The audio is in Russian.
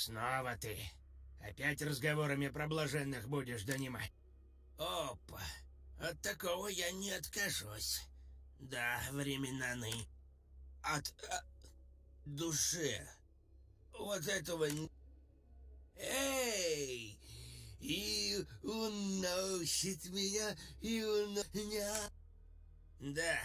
Снова ты. Опять разговорами про блаженных будешь донимать. Опа, от такого я не откажусь. Да, времена ны. От... А, душе. Вот этого... Эй! И уносит меня, и уносит меня. Да,